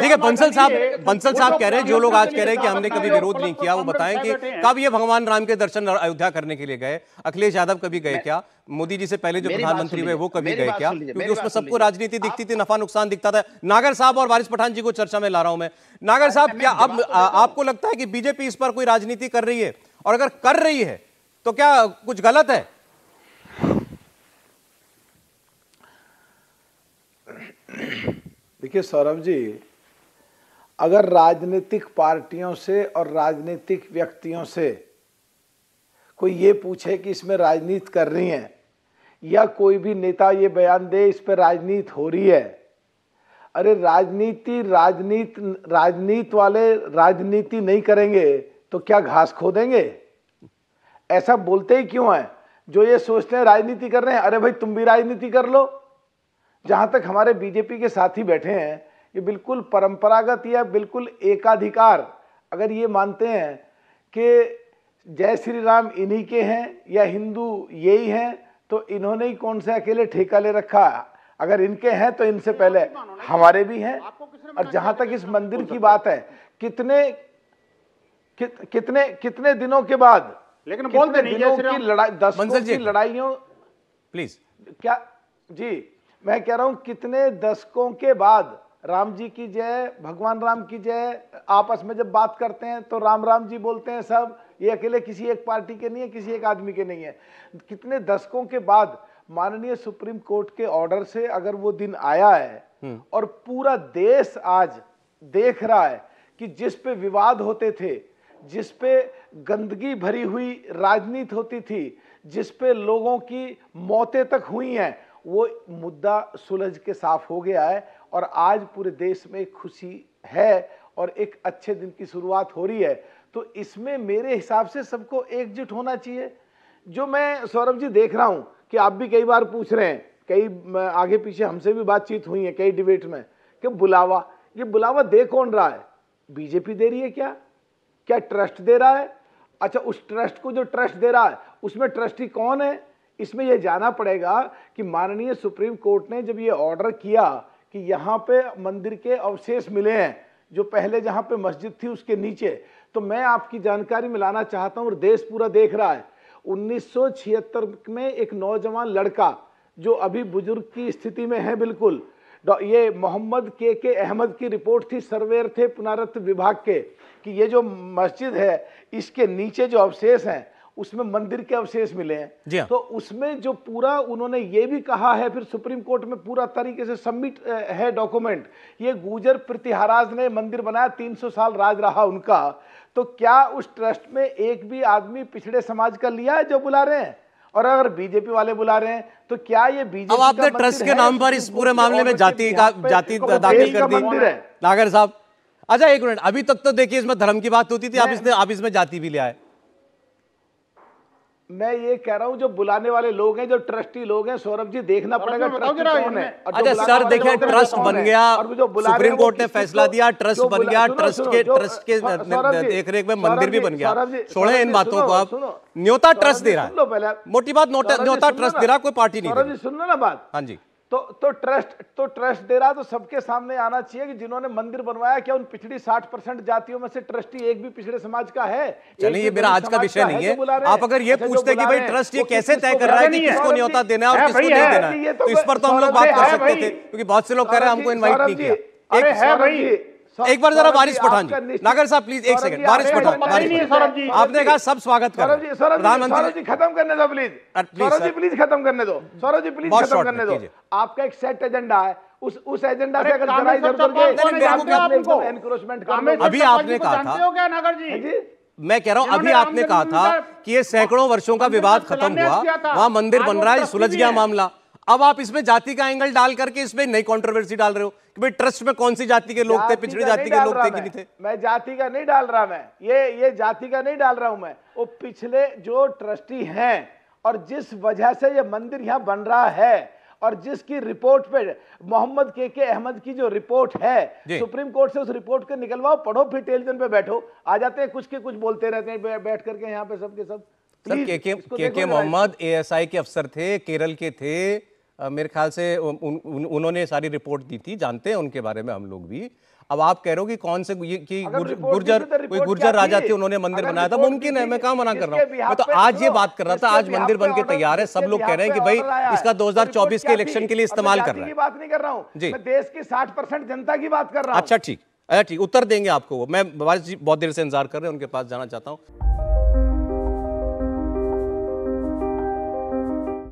ठीक है बंसल साहब बंसल साहब कह रहे हैं जो लोग आज कह रहे हैं कि हमने कभी विरोध नहीं किया वो बताएँ कि कब ये भगवान राम के दर्शन अयोध्या करने के लिए गए? अखिलेश यादव कभी गए क्या? मोदी जी से पहले जो प्रधानमंत्री हुए वो कभी गए क्या? क्योंकि उसमें सबको राजनीति दिखती थी नफा नुकसान दिखता था। नागर साहब और वारिस पठान जी को चर्चा में ला रहा हूँ मैं। नागर साहब क्या अब आपको लगता है कि बीजेपी इस पर कोई राजनीति कर रही है? और अगर कर रही है तो क्या कुछ गलत है? देखिए सौरभ जी अगर राजनीतिक पार्टियों से और राजनीतिक व्यक्तियों से कोई ये पूछे कि इसमें राजनीति कर रही हैं, या कोई भी नेता ये बयान दे इस पर राजनीति हो रही है, अरे राजनीति राजनीति राजनीति वाले राजनीति नहीं करेंगे तो क्या घास खो देंगे ऐसा बोलते ही क्यों है? जो ये सोचते हैं राजनीति कर रहे हैं, अरे भाई तुम भी राजनीति कर लो। जहाँ तक हमारे बीजेपी के साथी बैठे हैं ये बिल्कुल परंपरागत या बिल्कुल एकाधिकार। अगर ये मानते हैं कि जय श्री राम इन्हीं के हैं या हिंदू यही हैं तो इन्होंने ही कौन से अकेले ठेका ले रखा? अगर इनके हैं तो इनसे पहले हमारे भी हैं। और जहाँ तक इस मंदिर की बात है कितने कि, कितने कितने दिनों के बाद लेकिन बोलते नहीं दिनों की लड़ाई की लड़ाइयों प्लीज़ क्या जी मैं कह रहा हूँ कितने दशकों के बाद राम जी की जय भगवान राम की जय आपस में जब बात करते हैं तो राम राम जी बोलते हैं सब ये अकेले किसी एक पार्टी के नहीं है किसी एक आदमी के नहीं है कितने दशकों के बाद माननीय सुप्रीम कोर्ट के ऑर्डर से अगर वो दिन आया है हम्म। और पूरा देश आज देख रहा है कि जिस पे विवाद होते थे जिस पे गंदगी भरी हुई राजनीति होती थी जिस पे लोगों की मौतें तक हुई हैं वो मुद्दा सुलझ के साफ़ हो गया है और आज पूरे देश में खुशी है और एक अच्छे दिन की शुरुआत हो रही है। तो इसमें मेरे हिसाब से सबको एकजुट होना चाहिए। जो मैं, सौरभ जी, देख रहा हूँ कि आप भी कई बार पूछ रहे हैं, कई आगे पीछे हमसे भी बातचीत हुई है, कई डिबेट में, कि बुलावा, ये बुलावा दे कौन रहा है? बीजेपी दे रही है क्या? क्या ट्रस्ट दे रहा है? अच्छा उस ट्रस्ट को जो ट्रस्ट दे रहा है, उसमें ट्रस्टी कौन है? इसमें यह जाना पड़ेगा कि माननीय सुप्रीम कोर्ट ने जब ये ऑर्डर किया कि यहाँ पे मंदिर के अवशेष मिले हैं, जो पहले जहाँ पे मस्जिद थी उसके नीचे। तो मैं आपकी जानकारी में लाना चाहता हूँ और देश पूरा देख रहा है। उन्नीस सौ छिहत्तर में एक नौजवान लड़का, जो अभी बुज़ुर्ग की स्थिति में है बिल्कुल ये मोहम्मद के के अहमद की रिपोर्ट थी, सर्वेयर थे पुनरत्व विभाग के, कि ये जो मस्जिद है, इसके नीचे जो अवशेष हैं उसमें मंदिर के अवशेष मिले हैं। हाँ। तो उसमें जो पूरा उन्होंने ये भी कहा है फिर सुप्रीम कोर्ट में पूरा तरीके से सबमिट है डॉक्यूमेंट। ये गुजर प्रतिहाराज ने मंदिर बनाया 300 साल राज रहा उनका। तो क्या उस ट्रस्ट में एक भी आदमी पिछड़े समाज का लिया है जो बुला रहे हैं? और अगर बीजेपी वाले बुला रहे हैं तो क्या ये बीजेपी अब आपने ट्रस्ट के नाम पर इस पूरे मामले में जाति का जाति दाखिल कर दी। नागर साहब अच्छा एक मिनट अभी तक तो देखिए इसमें धर्म की बात होती थी आप इसने आप इसमें जाति भी लिया है। मैं ये कह रहा हूँ जो बुलाने वाले लोग हैं जो ट्रस्टी लोग हैं सौरभ जी देखना पड़ेगा अच्छा सर देखिए ट्रस्ट बन गया सुप्रीम कोर्ट ने फैसला दिया ट्रस्ट बन गया ट्रस्ट के ट्रस्ट के देख रेख में मंदिर भी बन गया। छोड़े इन बातों को आप। न्योता ट्रस्ट दे रहा है। मोटी बात न्योता ट्रस्ट दे रहा कोई पार्टी नहीं सुन लो ना बात। हाँ जी। तो तो ट्रस्ट तो ट्रस्ट दे रहा तो सबके सामने आना चाहिए कि जिन्होंने मंदिर बनवाया क्या उन पिछड़ी 60 परसेंट जातियों में से ट्रस्टी एक भी पिछड़े समाज का है? चलिए ये मेरा आज का विषय नहीं है। तो आप अगर ये अच्छा, पूछते कि भाई ट्रस्ट ये कैसे तय कर रहा है। कि किसको न्योता देना है और किसको नहीं देना है? तो, तो इस पर तो हम लोग बात कर सकते थे क्योंकि बहुत से लोग कह रहे हैं हमको इन्वाइट नहीं किया। एक है भाई। एक बार जरा बारिश पठान जी। नागर साहब प्लीज़ एक सेकंड बारिश पठान आपने कहा सब स्वागत कर प्रधानमंत्री खत्म करने दो प्लीज़ सौरभ जी प्लीज़ खत्म करने दो। सौरभ जी प्लीज़ खत्म करने दो। आपका एक सेट एजेंडा है। उस उस एजेंडा से अगर जरा इधर एनक्रोचमेंट अभी आपने कहा था। नागर जी? मैं कह रहा हूँ अभी आपने कहा था कि ये सैकड़ों वर्षों का विवाद खत्म हुआ। वहाँ मंदिर बन रहा है सुलझ गया मामला। अब आप इसमें जाति का एंगल डाल करके इसमें नई कंट्रोवर्सी डाल रहे हो कि भाई ट्रस्ट में कौन सी जाति के लोग थे पिछड़ी जाति के लोग थे कि नहीं थे? मैं जाति का नहीं डाल रहा मैं। ये ये जाति का नहीं डाल रहा हूँ मैं। वो पिछले जो ट्रस्टी हैं और जिस वजह से ये मंदिर यहाँ बन रहा है और जिसकी रिपोर्ट पे मोहम्मद के के अहमद की जो रिपोर्ट है सुप्रीम कोर्ट से उस रिपोर्ट के निकलवाओ पढ़ो फिर टेलीविज़न पे बैठो। आ जाते हैं कुछ के कुछ बोलते रहते हैं बैठ करके यहाँ पे सबके सब। के के मोहम्मद एएसआई के अफसर थे केरल के थे मेरे ख्याल से उन, उन, उन्होंने सारी रिपोर्ट दी थी जानते हैं उनके बारे में हम लोग भी। अब आप कह रहे हो कि कौन से कि गुर्जर तो कोई गुर्जर राजा थे उन्होंने मंदिर बनाया था मुमकिन है मैं कहाँ मना कर रहा हूँ? मैं तो आज ये बात कर रहा था आज मंदिर बन के तैयार है सब लोग कह रहे हैं कि भाई इसका 2024 के इलेक्शन के लिए इस्तेमाल कर रहा है। बात नहीं कर रहा हूँ। जी। देश की 60 परसेंट जनता की बात कर रहा हूँ। अच्छा ठीक। अच्छा ठीक। उत्तर देंगे आपको। मैं बहुत देर से इंतज़ार कर रहे हैं उनके पास जाना चाहता हूँ।